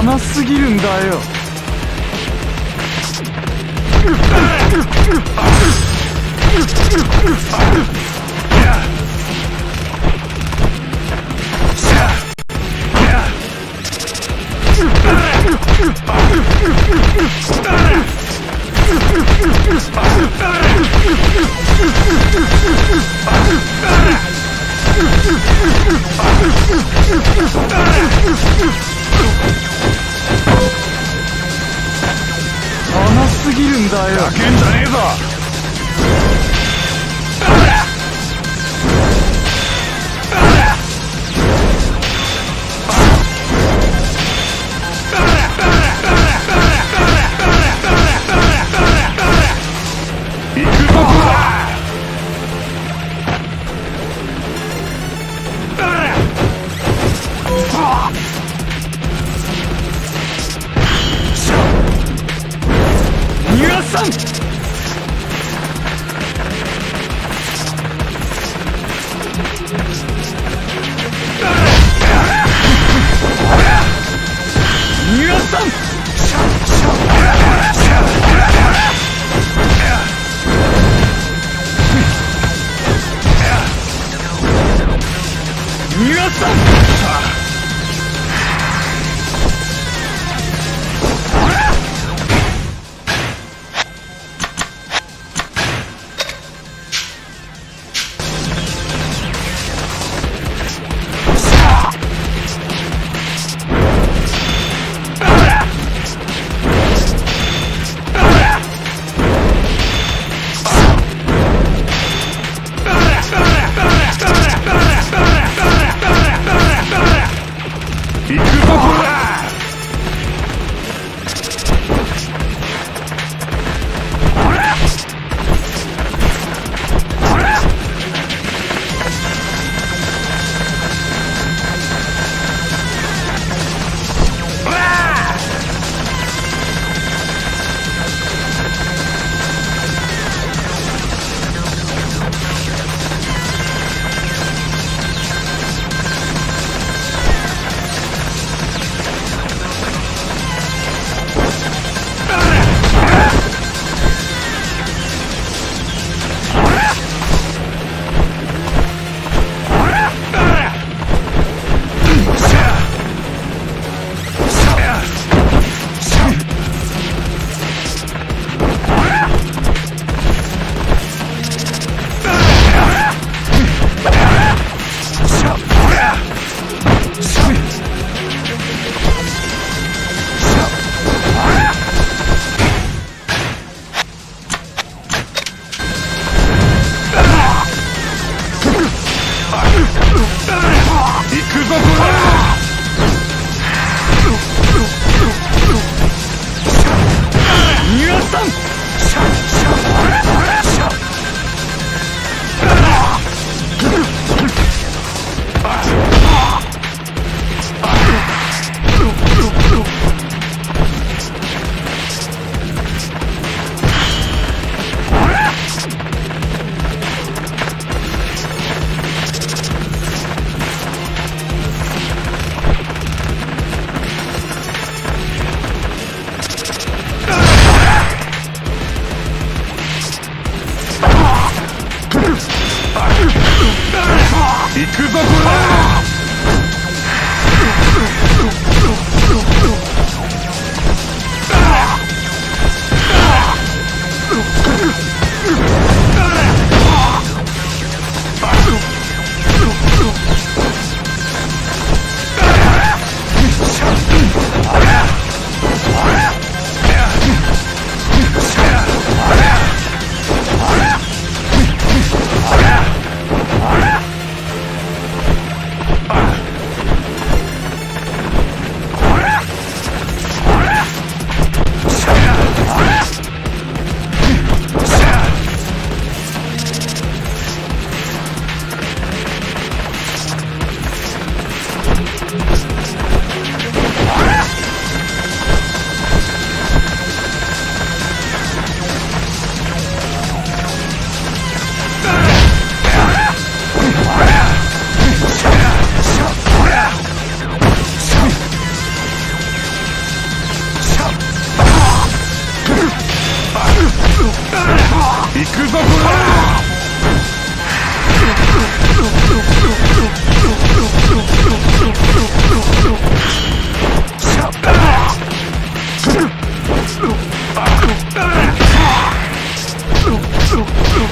甘すぎるんだよ。んだよ。けんじゃねえぞン逃がすくぞこらくぞこら